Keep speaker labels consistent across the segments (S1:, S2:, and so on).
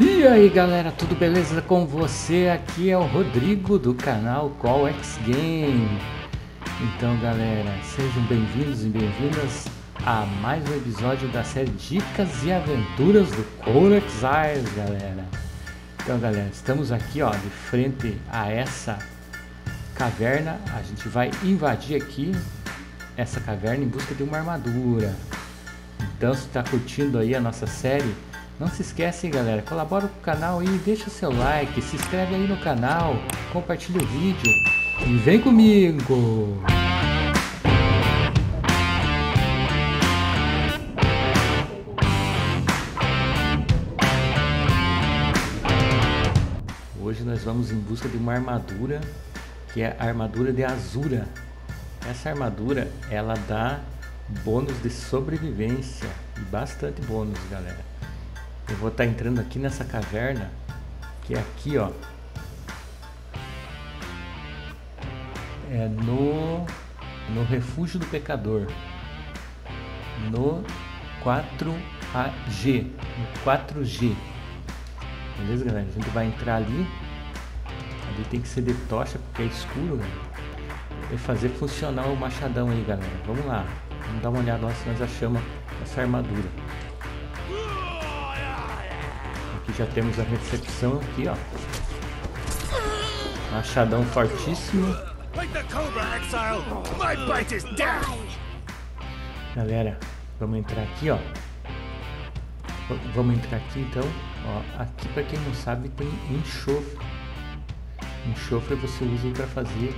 S1: E aí galera, tudo beleza com você? Aqui é o Rodrigo do canal Call X Game. Então galera, sejam bem-vindos e bem-vindas a mais um episódio da série Dicas e Aventuras do Core Exiles, galera. Então galera, estamos aqui ó, de frente a essa caverna. A gente vai invadir aqui essa caverna em busca de uma armadura. Então se está curtindo aí a nossa série não se esquece, galera, colabora com o canal e deixa seu like, se inscreve aí no canal, compartilha o vídeo e vem comigo! Hoje nós vamos em busca de uma armadura, que é a armadura de Azura. Essa armadura, ela dá bônus de sobrevivência e bastante bônus, galera. Eu vou estar tá entrando aqui nessa caverna, que é aqui, ó. É no no refúgio do pecador. No 4AG, no 4G. Beleza, galera? A gente vai entrar ali. Ali tem que ser de tocha porque é escuro, né? E fazer funcionar o machadão aí, galera. Vamos lá. Vamos dar uma olhada lá se nós achamos essa armadura. Já temos a recepção aqui, ó. Machadão fortíssimo. Galera, vamos entrar aqui, ó. Vamos entrar aqui então. Ó, aqui para quem não sabe tem enxofre. Enxofre você usa para fazer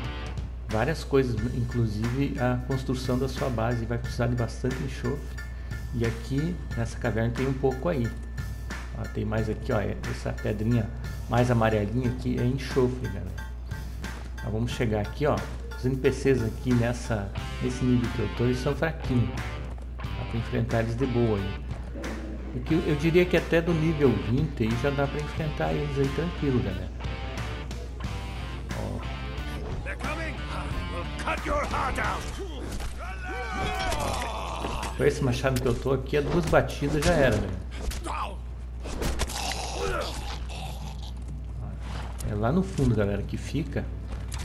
S1: várias coisas, inclusive a construção da sua base. Vai precisar de bastante enxofre. E aqui nessa caverna tem um pouco aí. Ó, tem mais aqui, ó, essa pedrinha mais amarelinha aqui é enxofre, galera. Ó, vamos chegar aqui, ó. Os NPCs aqui nessa, nesse nível que eu tô, eles são fraquinhos. Dá pra enfrentar eles de boa aí. Porque eu diria que até do nível 20 aí já dá pra enfrentar eles aí tranquilo, galera. Ó. Com esse machado que eu tô aqui, é duas batidas já era, velho. É lá no fundo, galera, que fica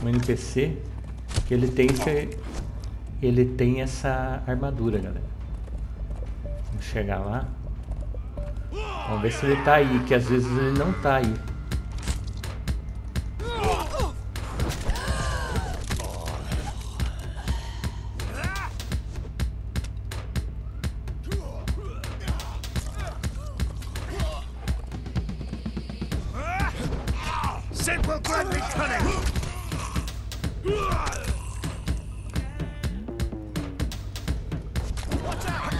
S1: um NPC que ele tem ele tem essa armadura, galera. Vamos chegar lá. Vamos ver se ele tá aí, que às vezes ele não tá aí. Sin will grant me cunning! Watch out!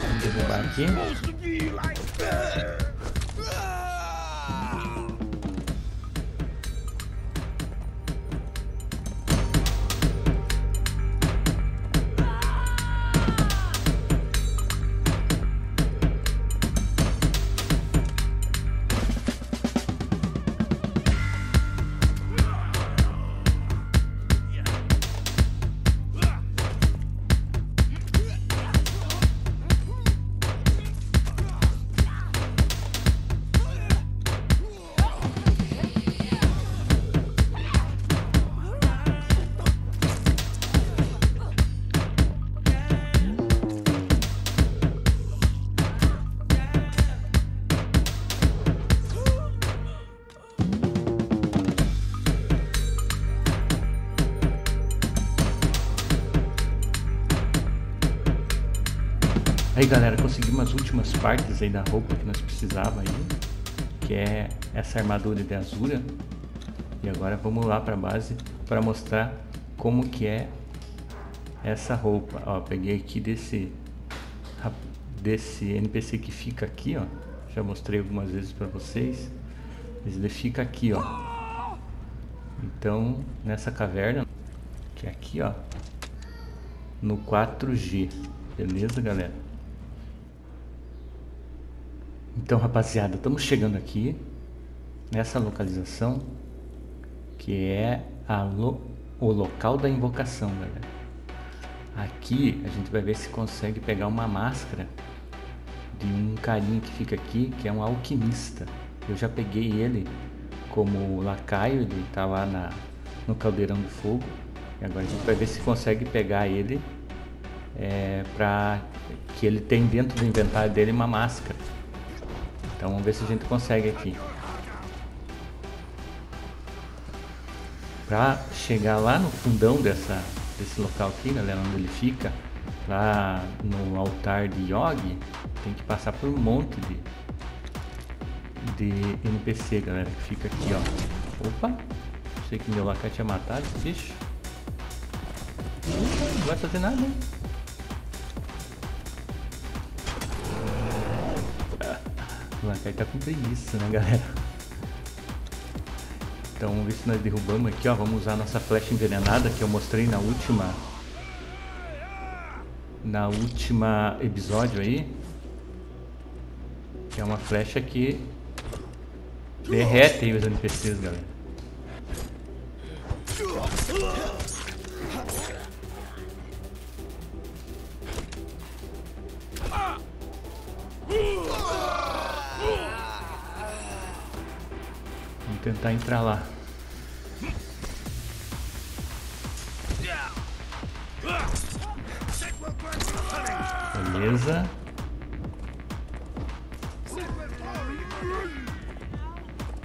S1: Aí galera, conseguimos as últimas partes aí da roupa que nós precisava aí, que é essa armadura de azura. E agora vamos lá para a base para mostrar como que é essa roupa. Ó, peguei aqui desse desse NPC que fica aqui, ó. Já mostrei algumas vezes para vocês. Ele fica aqui, ó. Então, nessa caverna, que é aqui, ó, no 4G. Beleza, galera? Então, rapaziada, estamos chegando aqui nessa localização que é lo, o local da invocação, galera. Aqui a gente vai ver se consegue pegar uma máscara de um carinha que fica aqui, que é um alquimista. Eu já peguei ele como lacaio, ele tá lá na, no caldeirão de fogo. E agora a gente vai ver se consegue pegar ele é, para que ele tem dentro do inventário dele uma máscara. Então vamos ver se a gente consegue aqui. Para chegar lá no fundão dessa, desse local aqui, galera, onde ele fica, lá no altar de Yogi, tem que passar por um monte de, de NPC, galera, que fica aqui, ó. Opa! Achei que meu lacai tinha matado esse bicho. Não vai fazer nada, hein? O lacai tá com preguiça, né, galera? Então vamos ver se nós derrubamos aqui, ó. Vamos usar nossa flecha envenenada que eu mostrei na última... Na última episódio aí. Que é uma flecha que derrete os NPCs, galera. Tentar entrar lá. Beleza.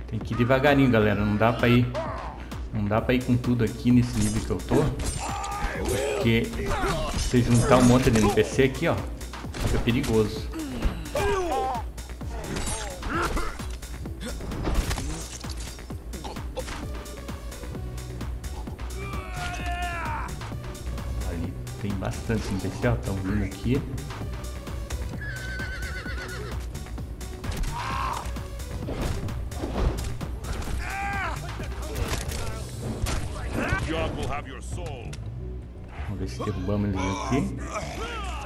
S1: Tem que ir devagarinho, galera. Não dá pra ir. Não dá pra ir com tudo aqui nesse nível que eu tô. Porque se juntar um monte de NPC aqui, ó, fica perigoso. NPC, ó, estão vindo aqui. Vamos ver se derrubamos eles aqui.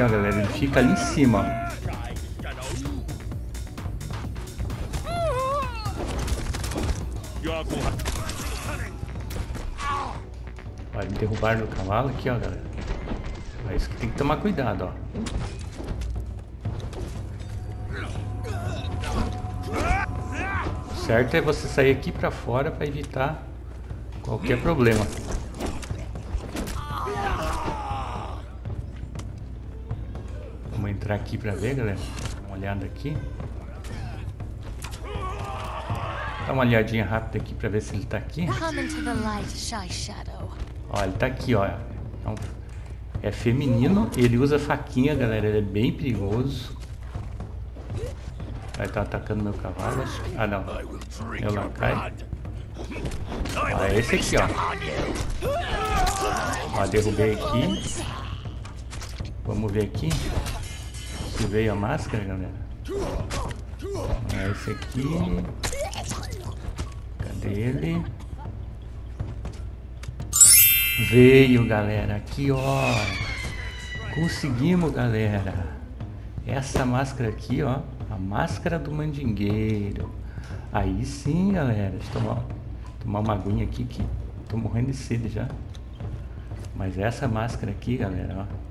S1: Aqui, ó, galera. Ele fica ali em cima. Ó, eles derrubaram o cavalo aqui, ó, galera. É isso que tem que tomar cuidado, ó. Certo é você sair aqui pra fora pra evitar qualquer problema. Entrar aqui pra ver, galera. Dá uma olhada aqui. Dá uma olhadinha rápida aqui pra ver se ele tá aqui. Ó, ele tá aqui, ó. Então, é feminino, ele usa faquinha, galera. Ele é bem perigoso. Vai tá atacando meu cavalo. acho que- Ah, não. Meu lacai. Ó, é esse aqui, ó. Ó, derrubei aqui. Vamos ver aqui. Se veio a máscara, galera. É esse aqui. Cadê ele? Veio, galera. Aqui, ó. Conseguimos, galera. Essa máscara aqui, ó. A máscara do mandingueiro. Aí sim, galera. Deixa eu tomar, tomar uma aguinha aqui que tô morrendo de sede já. Mas essa máscara aqui, galera, ó.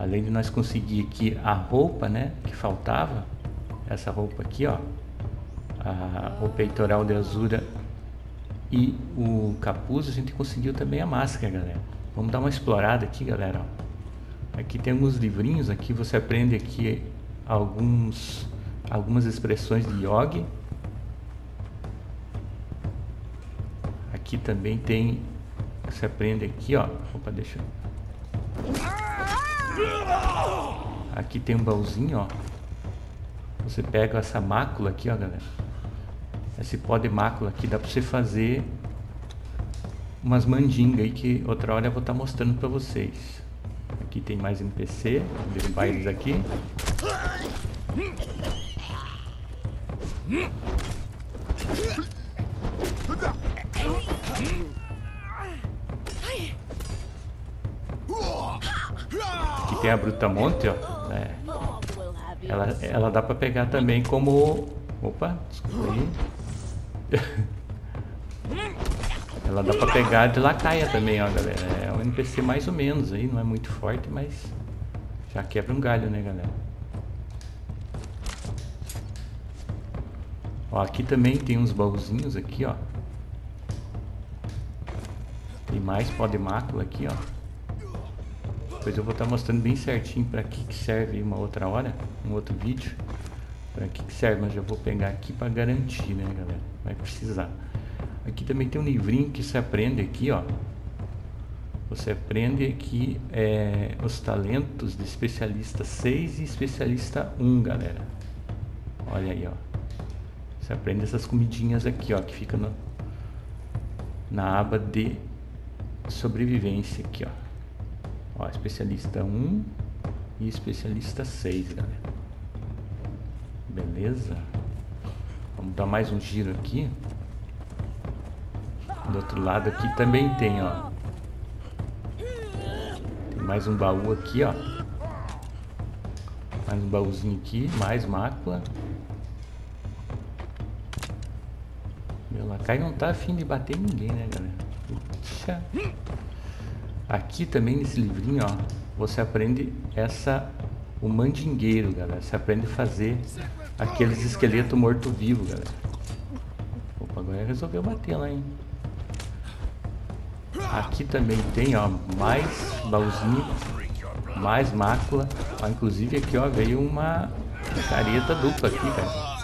S1: Além de nós conseguir aqui a roupa, né? Que faltava. Essa roupa aqui, ó. A- o peitoral de azura e o capuz, a gente conseguiu também a máscara, galera. Vamos dar uma explorada aqui, galera. Aqui tem alguns livrinhos, aqui você aprende aqui alguns, algumas expressões de yogi. Aqui também tem, você aprende aqui, ó. Opa, deixa eu... Aqui tem um baúzinho, ó. Você pega essa mácula aqui, ó, galera. Esse pó de mácula aqui dá pra você fazer umas mandingas aí que outra hora eu vou estar mostrando pra vocês. Aqui tem mais NPC, vou eles aqui. A Brutamonte, ó. É. Ela, ela dá pra pegar também como... Opa, desculpa aí. ela dá pra pegar de lacaia também, ó, galera. É um NPC mais ou menos aí, não é muito forte, mas já quebra um galho, né, galera? Ó, aqui também tem uns baúzinhos aqui, ó. Tem mais pó de mácula aqui, ó. Depois eu vou estar tá mostrando bem certinho para que, que serve uma outra hora, um outro vídeo. Para que, que serve, mas já vou pegar aqui para garantir, né, galera? Vai precisar. Aqui também tem um livrinho que você aprende aqui, ó. Você aprende aqui é, os talentos de especialista 6 e especialista 1, galera. Olha aí, ó. Você aprende essas comidinhas aqui, ó, que fica no, na aba de sobrevivência aqui, ó. Ó, especialista 1 e especialista 6, galera. Beleza? Vamos dar mais um giro aqui. Do outro lado aqui também tem, ó. Tem mais um baú aqui, ó. Mais um baúzinho aqui, mais mácula. Meu Lacai não tá afim de bater ninguém, né, galera? Puxa. Aqui também nesse livrinho, ó, você aprende essa o mandingueiro, galera. Você aprende a fazer aqueles esqueletos morto-vivo, galera. Opa, agora resolveu bater lá, hein? Aqui também tem, ó, mais baúzinho, mais mácula. Ó, inclusive aqui, ó, veio uma careta dupla aqui, cara.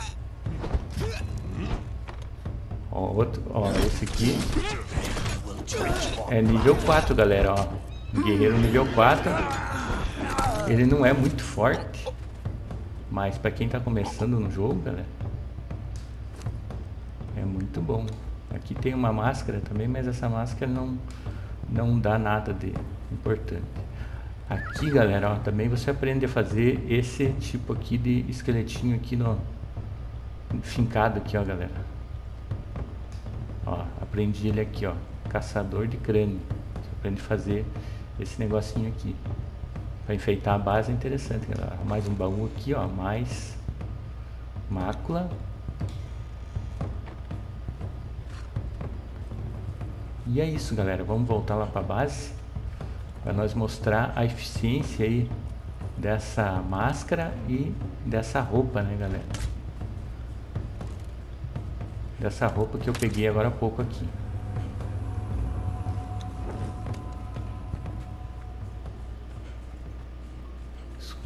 S1: Ó, outro, ó, esse aqui é nível 4, galera, ó. Guerreiro nível 4. Ele não é muito forte, mas para quem tá começando no jogo, galera, é muito bom. Aqui tem uma máscara também, mas essa máscara não não dá nada de importante. Aqui, galera, ó, também você aprende a fazer esse tipo aqui de esqueletinho aqui no fincado aqui, ó, galera. Ó, aprendi ele aqui, ó. Caçador de crânio. Você aprende a fazer esse negocinho aqui. Para enfeitar a base é interessante, galera. Mais um baú aqui, ó. Mais mácula. E é isso, galera. Vamos voltar lá para a base para nós mostrar a eficiência aí dessa máscara e dessa roupa, né, galera? dessa roupa que eu peguei agora há pouco aqui.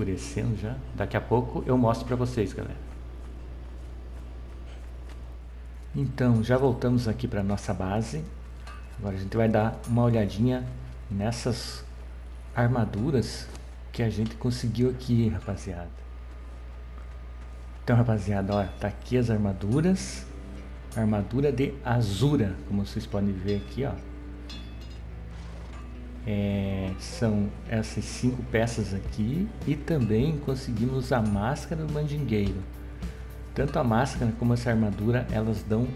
S1: Escurecendo já. Daqui a pouco eu mostro para vocês, galera. Então, já voltamos aqui para nossa base. Agora a gente vai dar uma olhadinha nessas armaduras que a gente conseguiu aqui, rapaziada. Então, rapaziada, ó, tá aqui as armaduras armadura de Azura, como vocês podem ver aqui, ó. É, são essas cinco peças aqui e também conseguimos a máscara do mandingueiro. Tanto a máscara como essa armadura, elas dão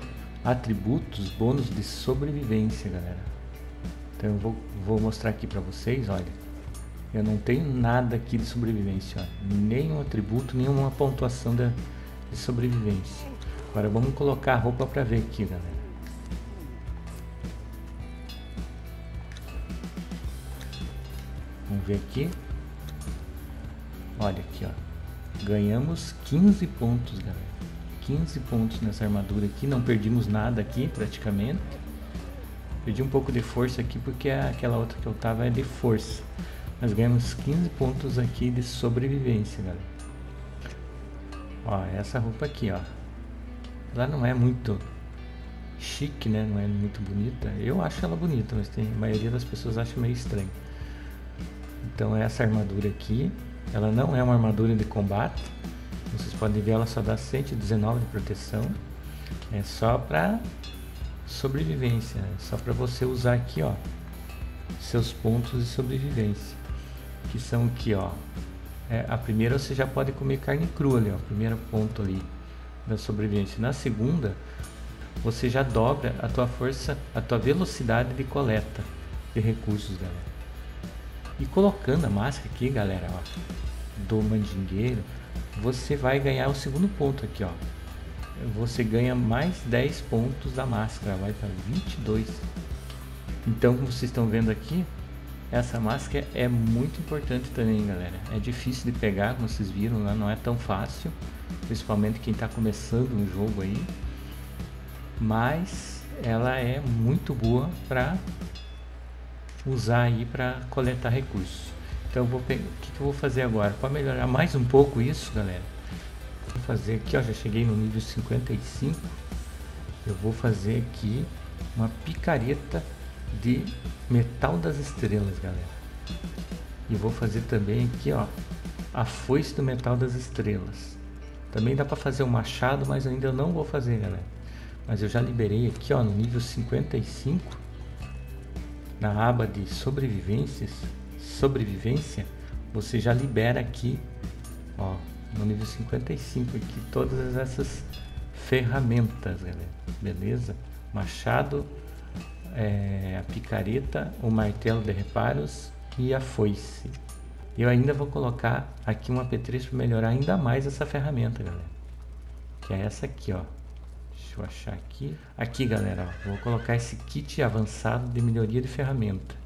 S1: atributos, bônus de sobrevivência, galera. Então eu vou, vou mostrar aqui para vocês, olha. Eu não tenho nada aqui de sobrevivência, ó. nenhum atributo, nenhuma pontuação de, de sobrevivência. Agora vamos colocar a roupa para ver aqui, galera. Ver aqui. Olha aqui, ó. Ganhamos 15 pontos, galera. 15 pontos nessa armadura aqui. Não perdimos nada aqui, praticamente. Perdi um pouco de força aqui porque aquela outra que eu tava é de força. Mas ganhamos 15 pontos aqui de sobrevivência, galera. Ó, essa roupa aqui, ó. Ela não é muito chique, né? Não é muito bonita. Eu acho ela bonita, mas tem, a maioria das pessoas acha meio estranho. Então essa armadura aqui, ela não é uma armadura de combate. Vocês podem ver, ela só dá 119 de proteção. É só para sobrevivência, é só para você usar aqui, ó, seus pontos de sobrevivência, que são aqui, ó. É, a primeira você já pode comer carne crua ali, ó, primeiro ponto ali da sobrevivência. Na segunda, você já dobra a tua força, a tua velocidade de coleta de recursos, galera. E colocando a máscara aqui, galera, ó, do mandingueiro, você vai ganhar o segundo ponto aqui, ó. Você ganha mais 10 pontos da máscara, vai para 22. Então, como vocês estão vendo aqui, essa máscara é muito importante também, galera. É difícil de pegar, como vocês viram, né? não é tão fácil, principalmente quem está começando no jogo aí. Mas ela é muito boa para usar aí para coletar recursos. Então eu vou pegar, o que, que eu vou fazer agora? Para melhorar mais um pouco isso, galera. Vou fazer aqui, ó, já cheguei no nível 55. Eu vou fazer aqui uma picareta de metal das estrelas, galera. E vou fazer também aqui, ó, a foice do metal das estrelas. Também dá para fazer o um machado, mas ainda não vou fazer, galera. Mas eu já liberei aqui, ó, no nível 55 na aba de sobrevivências, sobrevivência, você já libera aqui, ó, no nível 55 aqui todas essas ferramentas, galera. Beleza? Machado, é, a picareta, o martelo de reparos e a foice. Eu ainda vou colocar aqui um apetrecho para melhorar ainda mais essa ferramenta, galera. Que é essa aqui, ó. Deixa eu achar aqui. Aqui, galera, ó, vou colocar esse kit avançado de melhoria de ferramenta.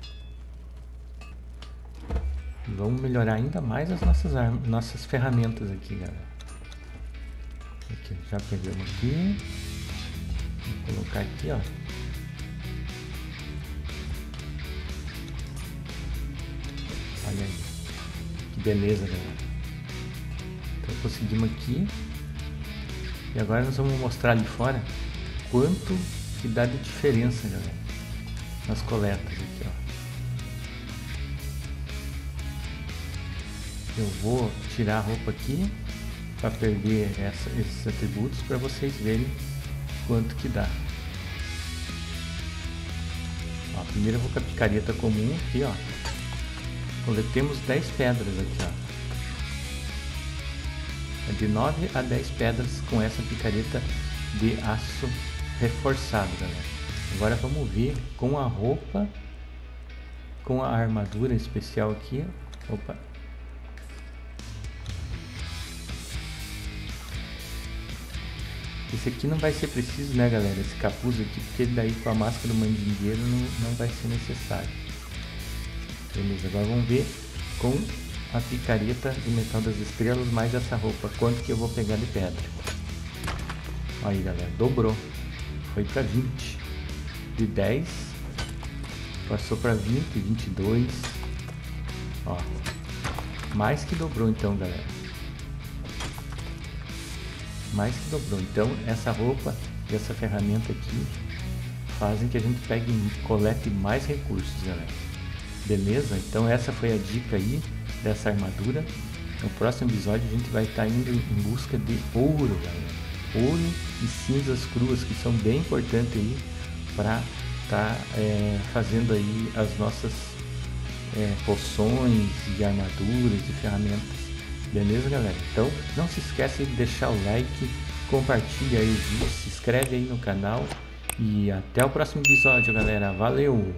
S1: Vamos melhorar ainda mais as nossas, nossas ferramentas aqui, galera. Aqui, já pegamos aqui. Vou colocar aqui, ó. Olha aí. Que beleza, galera. Então conseguimos aqui. E agora nós vamos mostrar ali fora quanto que dá de diferença, galera, nas coletas aqui, ó. Eu vou tirar a roupa aqui para perder essa, esses atributos para vocês verem quanto que dá. Primeiro eu vou com a picareta comum aqui, ó. Coletemos 10 pedras aqui, ó. De 9 a 10 pedras com essa picareta de aço reforçado, galera. Agora vamos ver com a roupa, com a armadura especial aqui. Opa. Esse aqui não vai ser preciso, né, galera? Esse capuz aqui, porque daí com a máscara do mandingueiro não, não vai ser necessário. Beleza, agora vamos ver com a picareta de metal das estrelas mais essa roupa. Quanto que eu vou pegar de pedra? Aí galera, dobrou. Foi para 20. De 10 passou para 20, 22. Ó. Mais que dobrou então, galera. Mais que dobrou. Então, essa roupa e essa ferramenta aqui fazem que a gente pegue colete mais recursos, galera. Beleza? Então essa foi a dica aí dessa armadura. No próximo episódio a gente vai estar tá indo em busca de ouro, galera. Ouro e cinzas cruas que são bem importantes aí para estar tá, é, fazendo aí as nossas é, poções e armaduras e ferramentas. Beleza, galera? Então não se esqueça de deixar o like, compartilha aí o vídeo, se inscreve aí no canal e até o próximo episódio, galera. Valeu!